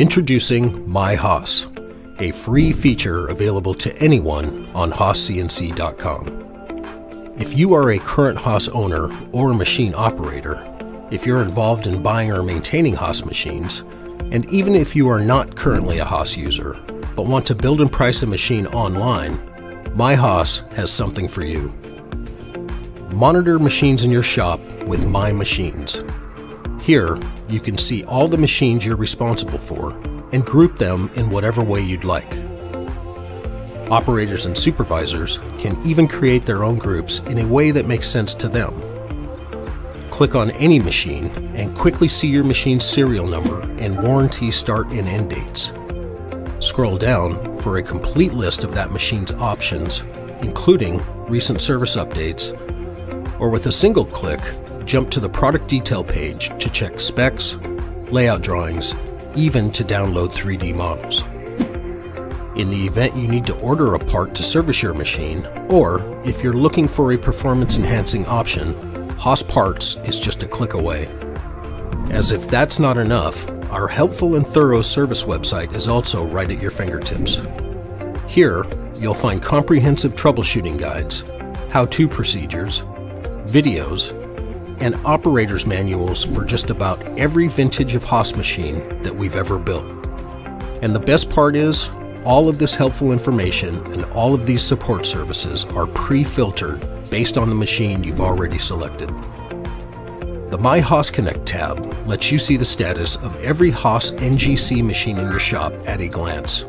Introducing My Haas, a free feature available to anyone on HaasCNC.com. If you are a current Haas owner or machine operator, if you're involved in buying or maintaining Haas machines, and even if you are not currently a Haas user, but want to build and price a machine online, My Haas has something for you. Monitor machines in your shop with My Machines. Here, you can see all the machines you're responsible for and group them in whatever way you'd like. Operators and supervisors can even create their own groups in a way that makes sense to them. Click on any machine and quickly see your machine's serial number and warranty start and end dates. Scroll down for a complete list of that machine's options, including recent service updates, or with a single click, jump to the product detail page to check specs, layout drawings, even to download 3D models. In the event you need to order a part to service your machine, or if you're looking for a performance enhancing option, Haas Parts is just a click away. As if that's not enough, our helpful and thorough service website is also right at your fingertips. Here, you'll find comprehensive troubleshooting guides, how to procedures, videos, and operator's manuals for just about every vintage of Haas machine that we've ever built. And the best part is, all of this helpful information and all of these support services are pre-filtered based on the machine you've already selected. The My Haas Connect tab lets you see the status of every Haas NGC machine in your shop at a glance.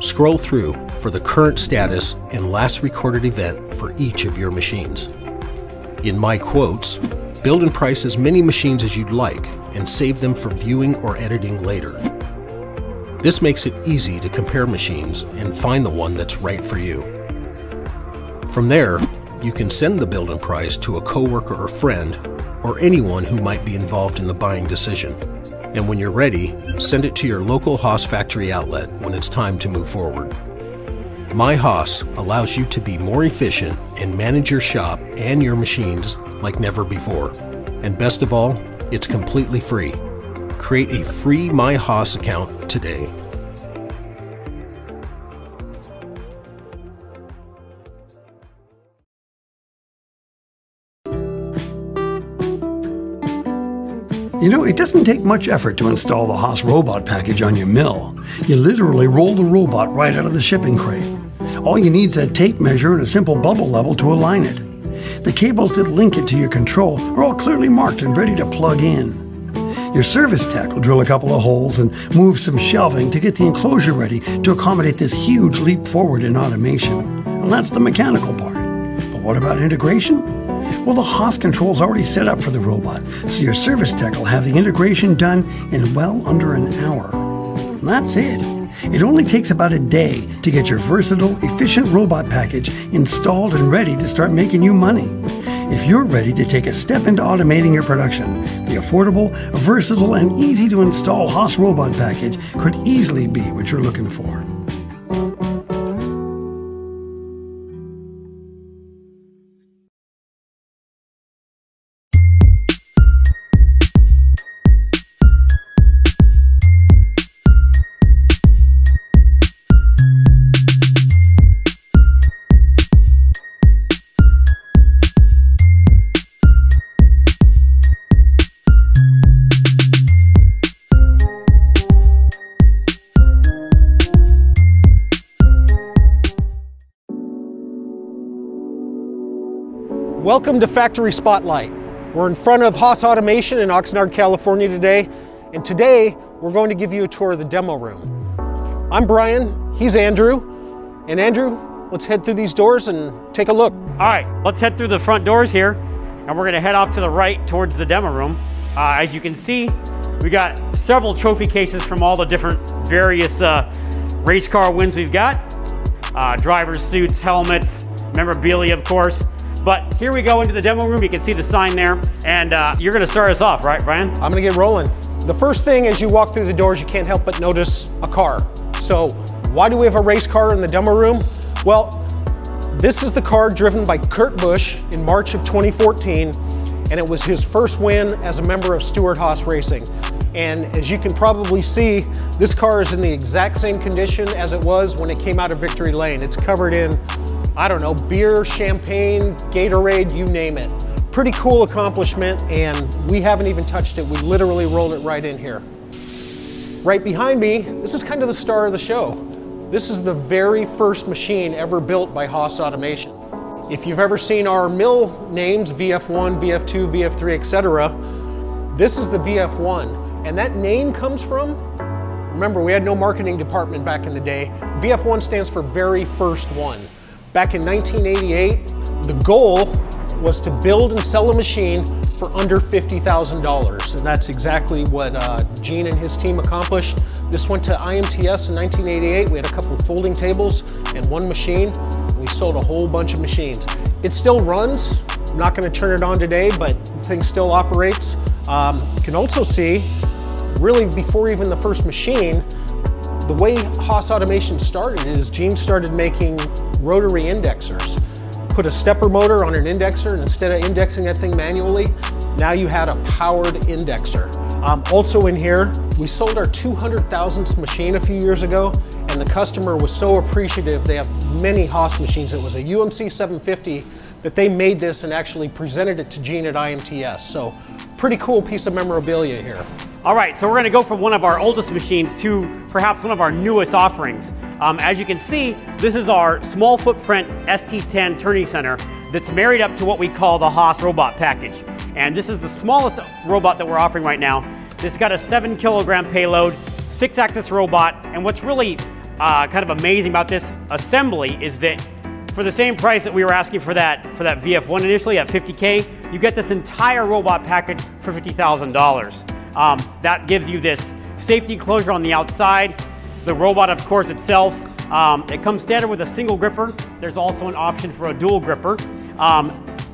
Scroll through for the current status and last recorded event for each of your machines. In My Quotes, build and price as many machines as you'd like and save them for viewing or editing later. This makes it easy to compare machines and find the one that's right for you. From there, you can send the build and price to a coworker or friend or anyone who might be involved in the buying decision. And when you're ready, send it to your local Haas factory outlet when it's time to move forward. My Haas allows you to be more efficient and manage your shop and your machines like never before. And best of all, it's completely free. Create a free My Haas account today. You know, it doesn't take much effort to install the Haas robot package on your mill. You literally roll the robot right out of the shipping crate. All you need is a tape measure and a simple bubble level to align it. The cables that link it to your control are all clearly marked and ready to plug in. Your service tech will drill a couple of holes and move some shelving to get the enclosure ready to accommodate this huge leap forward in automation. And that's the mechanical part. But what about integration? Well, the Haas control is already set up for the robot, so your service tech will have the integration done in well under an hour. And that's it. It only takes about a day to get your versatile, efficient robot package installed and ready to start making you money. If you're ready to take a step into automating your production, the affordable, versatile, and easy to install Haas robot package could easily be what you're looking for. Welcome to Factory Spotlight. We're in front of Haas Automation in Oxnard, California today, and today we're going to give you a tour of the demo room. I'm Brian, he's Andrew, and Andrew, let's head through these doors and take a look. All right, let's head through the front doors here, and we're gonna head off to the right towards the demo room. Uh, as you can see, we got several trophy cases from all the different various uh, race car wins we've got. Uh, driver's suits, helmets, memorabilia, of course. But here we go into the demo room. You can see the sign there. And uh, you're gonna start us off, right, Brian? I'm gonna get rolling. The first thing as you walk through the doors, you can't help but notice a car. So why do we have a race car in the demo room? Well, this is the car driven by Kurt Busch in March of 2014, and it was his first win as a member of Stewart Haas Racing. And as you can probably see, this car is in the exact same condition as it was when it came out of Victory Lane. It's covered in, I don't know, beer, champagne, Gatorade, you name it. Pretty cool accomplishment, and we haven't even touched it. We literally rolled it right in here. Right behind me, this is kind of the star of the show. This is the very first machine ever built by Haas Automation. If you've ever seen our mill names, VF1, VF2, VF3, etc., this is the VF1. And that name comes from, remember we had no marketing department back in the day. VF1 stands for very first one. Back in 1988, the goal was to build and sell a machine for under $50,000. And that's exactly what uh, Gene and his team accomplished. This went to IMTS in 1988. We had a couple folding tables and one machine. We sold a whole bunch of machines. It still runs. I'm not gonna turn it on today, but the thing still operates. Um, you can also see, really before even the first machine, the way Haas Automation started is Gene started making rotary indexers put a stepper motor on an indexer and instead of indexing that thing manually, now you had a powered indexer. Um, also in here, we sold our 200,000th machine a few years ago and the customer was so appreciative. They have many Haas machines. It was a UMC 750 that they made this and actually presented it to Gene at IMTS. So pretty cool piece of memorabilia here. All right, so we're gonna go from one of our oldest machines to perhaps one of our newest offerings. Um, as you can see, this is our small footprint ST10 turning center that's married up to what we call the Haas robot package. And this is the smallest robot that we're offering right now. It's got a seven kilogram payload, six axis robot, and what's really uh, kind of amazing about this assembly is that for the same price that we were asking for that for that VF1 initially at 50K, you get this entire robot package for $50,000. Um, that gives you this safety enclosure on the outside, the robot, of course, itself, um, it comes standard with a single gripper. There's also an option for a dual gripper. Um,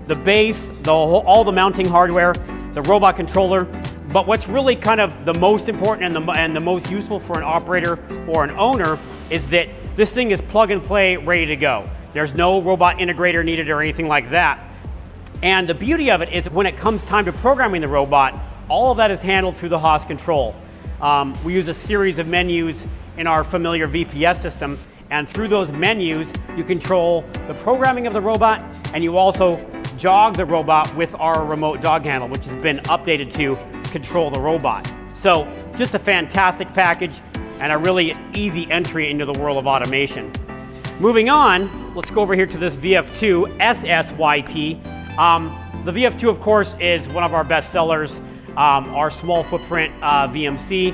the base, the whole, all the mounting hardware, the robot controller. But what's really kind of the most important and the, and the most useful for an operator or an owner is that this thing is plug and play, ready to go. There's no robot integrator needed or anything like that. And the beauty of it is when it comes time to programming the robot, all of that is handled through the Haas control. Um, we use a series of menus in our familiar VPS system. And through those menus, you control the programming of the robot and you also jog the robot with our remote jog handle, which has been updated to control the robot. So just a fantastic package and a really easy entry into the world of automation. Moving on, let's go over here to this VF2 SSYT. Um, the VF2, of course, is one of our best sellers, um, our small footprint uh, VMC.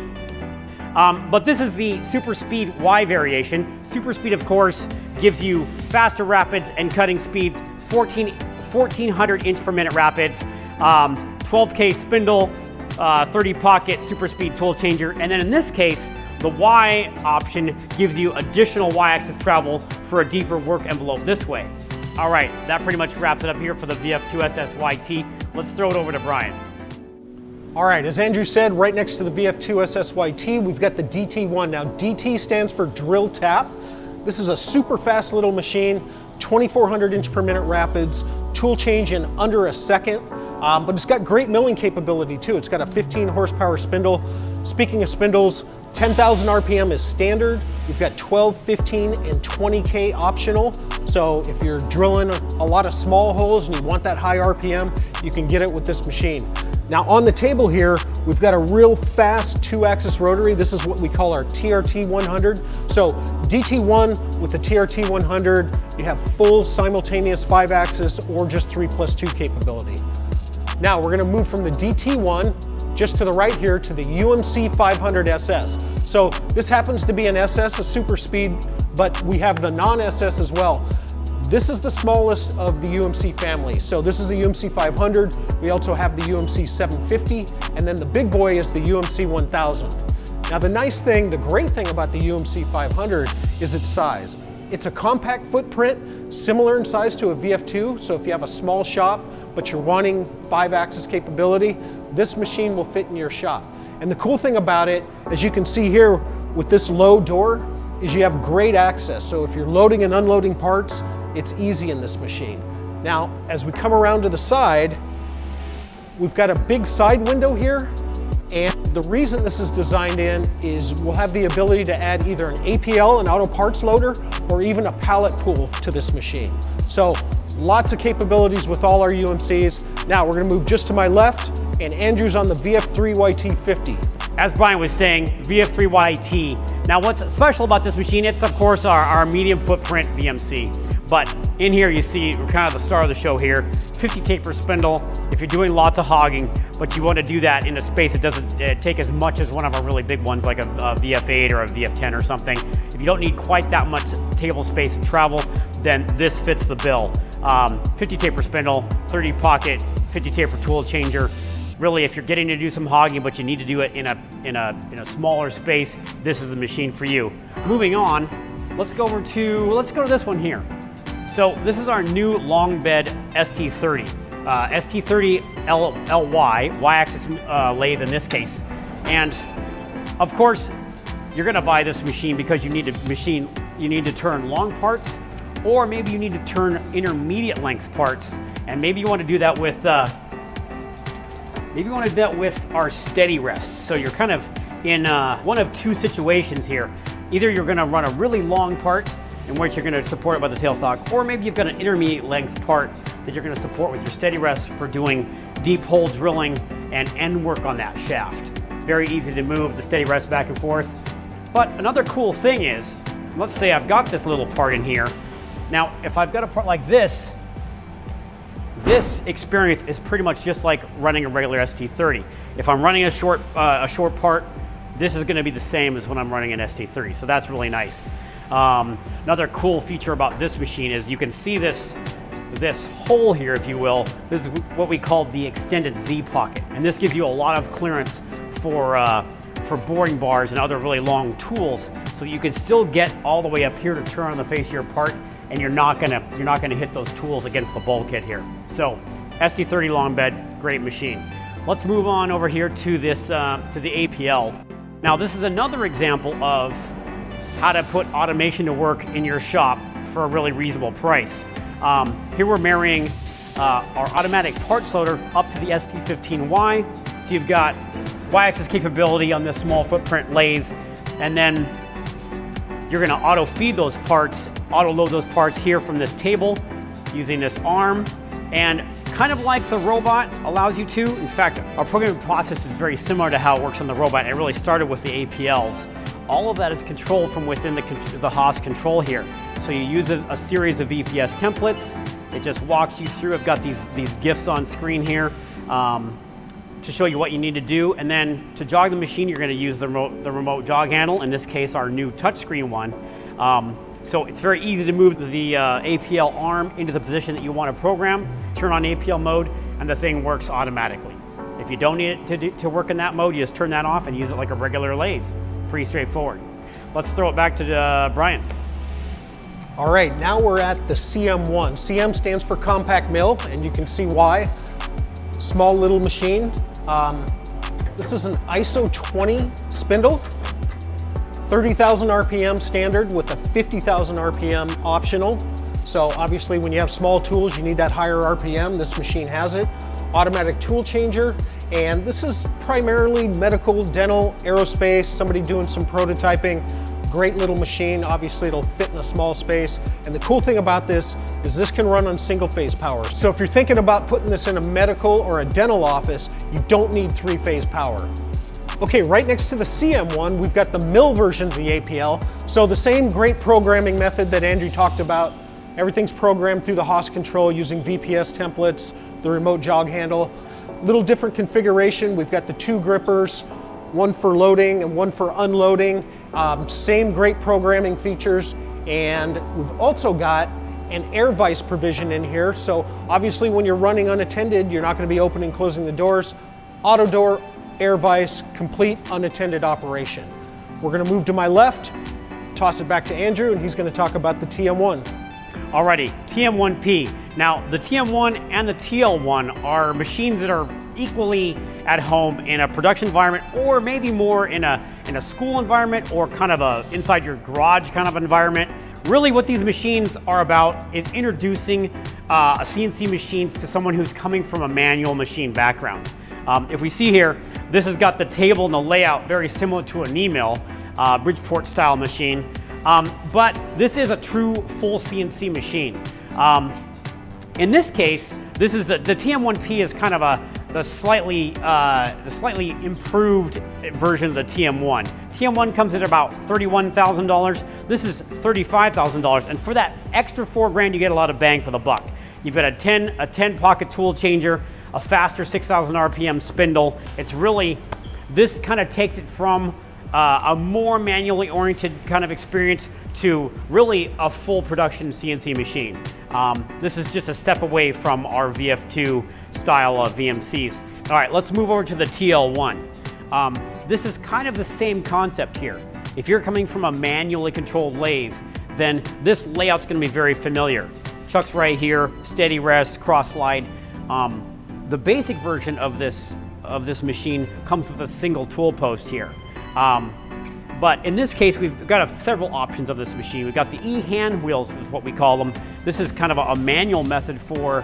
Um, but this is the Super Speed Y variation. Super Speed, of course, gives you faster rapids and cutting speeds, 14, 1400 inch per minute rapids, um, 12K spindle, uh, 30 pocket Super Speed tool changer. And then in this case, the Y option gives you additional Y-axis travel for a deeper work envelope this way. All right, that pretty much wraps it up here for the VF2 SSYT. Let's throw it over to Brian. All right, as Andrew said, right next to the VF2 SSYT, we've got the DT1. Now, DT stands for drill tap. This is a super fast little machine, 2400 inch per minute rapids, tool change in under a second, um, but it's got great milling capability too. It's got a 15 horsepower spindle. Speaking of spindles, 10,000 RPM is standard. You've got 12, 15, and 20K optional. So if you're drilling a lot of small holes and you want that high RPM, you can get it with this machine. Now on the table here, we've got a real fast two axis rotary. This is what we call our TRT 100. So DT1 with the TRT 100, you have full simultaneous five axis or just three plus two capability. Now we're gonna move from the DT1 just to the right here to the UMC 500 SS. So this happens to be an SS, a super speed, but we have the non-SS as well. This is the smallest of the UMC family. So this is the UMC 500. We also have the UMC 750, and then the big boy is the UMC 1000. Now the nice thing, the great thing about the UMC 500 is its size. It's a compact footprint, similar in size to a VF2. So if you have a small shop, but you're wanting five axis capability, this machine will fit in your shop. And the cool thing about it, as you can see here with this low door, is you have great access. So if you're loading and unloading parts, it's easy in this machine. Now, as we come around to the side, we've got a big side window here and the reason this is designed in is we'll have the ability to add either an APL, an auto parts loader, or even a pallet pool to this machine. So lots of capabilities with all our UMCs. Now we're gonna move just to my left, and Andrew's on the VF3YT50. As Brian was saying, VF3YT. Now what's special about this machine, it's of course our, our medium footprint VMC. But in here you see kind of the star of the show here, 50 taper spindle. If you're doing lots of hogging, but you want to do that in a space that doesn't uh, take as much as one of our really big ones like a, a VF8 or a VF10 or something. If you don't need quite that much table space to travel, then this fits the bill. Um, 50 taper spindle, 30 pocket, 50 taper tool changer. Really, if you're getting to do some hogging, but you need to do it in a, in a, in a smaller space, this is the machine for you. Moving on, let's go over to, let's go to this one here. So this is our new long bed ST30. Uh, ST30 L LY, Y-axis uh, lathe in this case. And of course, you're gonna buy this machine because you need to machine, you need to turn long parts, or maybe you need to turn intermediate length parts. And maybe you wanna do that with, uh, maybe you wanna do that with our steady rest. So you're kind of in uh, one of two situations here. Either you're gonna run a really long part in which you're going to support it by the tailstock, or maybe you've got an intermediate length part that you're going to support with your steady rest for doing deep hole drilling and end work on that shaft. Very easy to move the steady rest back and forth. But another cool thing is, let's say I've got this little part in here. Now, if I've got a part like this, this experience is pretty much just like running a regular ST30. If I'm running a short, uh, a short part, this is gonna be the same as when I'm running an ST30, so that's really nice. Um, another cool feature about this machine is you can see this this hole here, if you will. This is what we call the extended Z pocket. And this gives you a lot of clearance for, uh, for boring bars and other really long tools so you can still get all the way up here to turn on the face of your part and you're not gonna, you're not gonna hit those tools against the bulkhead here. So ST30 long bed, great machine. Let's move on over here to this, uh, to the APL. Now this is another example of how to put automation to work in your shop for a really reasonable price. Um, here we're marrying uh, our automatic parts loader up to the ST15Y. So you've got Y-axis capability on this small footprint lathe, and then you're gonna auto feed those parts, auto load those parts here from this table using this arm. And kind of like the robot allows you to, in fact, our programming process is very similar to how it works on the robot. It really started with the APLs. All of that is controlled from within the, the Haas control here. So you use a, a, series of VPS templates. It just walks you through. I've got these, these GIFs on screen here um, to show you what you need to do. And then to jog the machine, you're gonna use the remote, the remote jog handle, in this case, our new touchscreen one. Um, so it's very easy to move the uh, APL arm into the position that you want to program, turn on APL mode, and the thing works automatically. If you don't need it to, do, to work in that mode, you just turn that off and use it like a regular lathe pretty straightforward. Let's throw it back to uh, Brian. All right, now we're at the CM1. CM stands for compact mill, and you can see why. Small little machine. Um, this is an ISO 20 spindle, 30,000 RPM standard with a 50,000 RPM optional. So obviously when you have small tools, you need that higher RPM. This machine has it automatic tool changer. And this is primarily medical, dental, aerospace, somebody doing some prototyping. Great little machine. Obviously it'll fit in a small space. And the cool thing about this is this can run on single phase power. So if you're thinking about putting this in a medical or a dental office, you don't need three phase power. Okay, right next to the CM1, we've got the mill version of the APL. So the same great programming method that Andrew talked about. Everything's programmed through the Haas control using VPS templates, the remote jog handle. Little different configuration. We've got the two grippers, one for loading and one for unloading. Um, same great programming features. And we've also got an air vice provision in here. So obviously when you're running unattended, you're not gonna be opening and closing the doors. Auto door, air vice, complete unattended operation. We're gonna move to my left, toss it back to Andrew, and he's gonna talk about the TM1. Alrighty, TM1P. Now, the TM1 and the TL1 are machines that are equally at home in a production environment or maybe more in a, in a school environment or kind of a inside your garage kind of environment. Really what these machines are about is introducing uh, CNC machines to someone who's coming from a manual machine background. Um, if we see here, This has got the table and the layout very similar to an email, uh, Bridgeport style machine. Um, but this is a true full CNC machine. Um, in this case, this is the, the TM1P is kind of a the slightly uh, the slightly improved version of the TM1. TM1 comes at about $31,000. This is $35,000, and for that extra four grand, you get a lot of bang for the buck. You've got a 10 a 10 pocket tool changer, a faster 6,000 RPM spindle. It's really this kind of takes it from uh, a more manually oriented kind of experience to really a full production CNC machine. Um, this is just a step away from our VF2 style of VMCs. All right, let's move over to the TL1. Um, this is kind of the same concept here. If you're coming from a manually controlled lathe, then this layout's gonna be very familiar. Chuck's right here, steady rest, cross slide. Um, the basic version of this, of this machine comes with a single tool post here. Um, but in this case, we've got a, several options of this machine. We've got the e-hand wheels is what we call them. This is kind of a, a manual method for,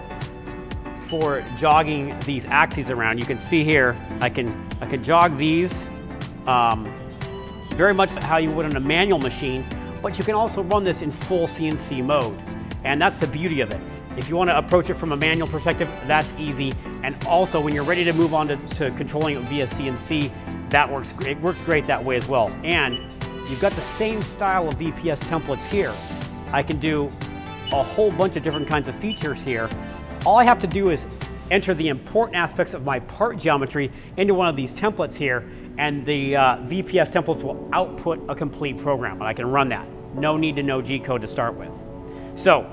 for jogging these axes around. You can see here, I can, I can jog these um, very much how you would on a manual machine, but you can also run this in full CNC mode. And that's the beauty of it. If you want to approach it from a manual perspective, that's easy. And also, when you're ready to move on to, to controlling it via CNC, that works, it works great that way as well. And you've got the same style of VPS templates here. I can do a whole bunch of different kinds of features here. All I have to do is enter the important aspects of my part geometry into one of these templates here, and the uh, VPS templates will output a complete program, and I can run that. No need to know G-code to start with. So,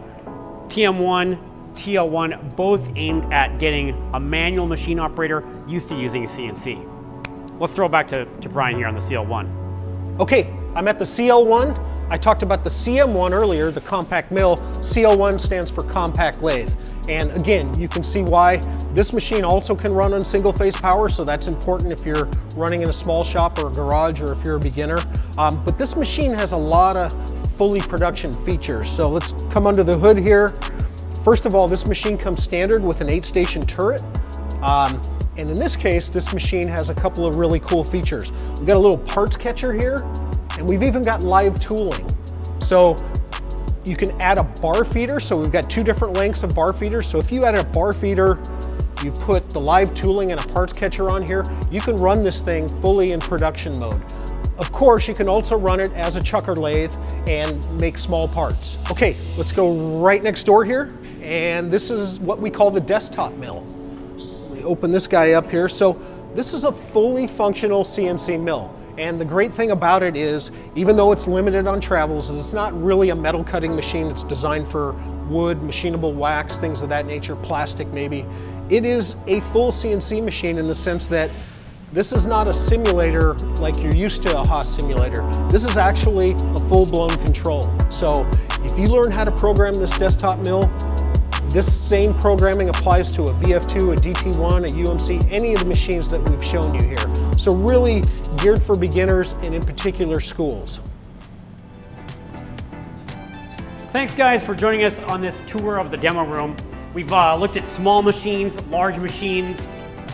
TM1, TL1, both aimed at getting a manual machine operator used to using a CNC. Let's throw back to, to Brian here on the CL1. Okay, I'm at the CL1. I talked about the CM1 earlier, the compact mill. CL1 stands for compact lathe. And again, you can see why this machine also can run on single phase power, so that's important if you're running in a small shop or a garage or if you're a beginner. Um, but this machine has a lot of fully production features. So let's come under the hood here. First of all, this machine comes standard with an eight station turret. Um, and in this case, this machine has a couple of really cool features. We've got a little parts catcher here, and we've even got live tooling. So you can add a bar feeder. So we've got two different lengths of bar feeders. So if you add a bar feeder, you put the live tooling and a parts catcher on here, you can run this thing fully in production mode. Of course, you can also run it as a chucker lathe and make small parts. Okay, let's go right next door here. And this is what we call the desktop mill open this guy up here. So this is a fully functional CNC mill. And the great thing about it is, even though it's limited on travels, it's not really a metal cutting machine. It's designed for wood, machinable wax, things of that nature, plastic maybe. It is a full CNC machine in the sense that this is not a simulator like you're used to a Haas simulator. This is actually a full-blown control. So if you learn how to program this desktop mill, this same programming applies to a VF2, a DT1, a UMC, any of the machines that we've shown you here. So really geared for beginners and in particular schools. Thanks guys for joining us on this tour of the demo room. We've uh, looked at small machines, large machines.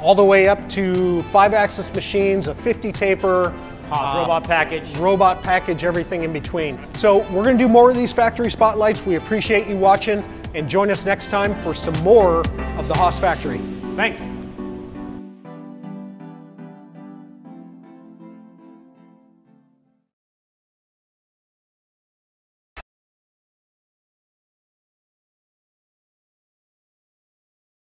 All the way up to five axis machines, a 50 taper, uh, robot package. Robot package, everything in between. So we're gonna do more of these factory spotlights. We appreciate you watching and join us next time for some more of the Haas Factory. Thanks.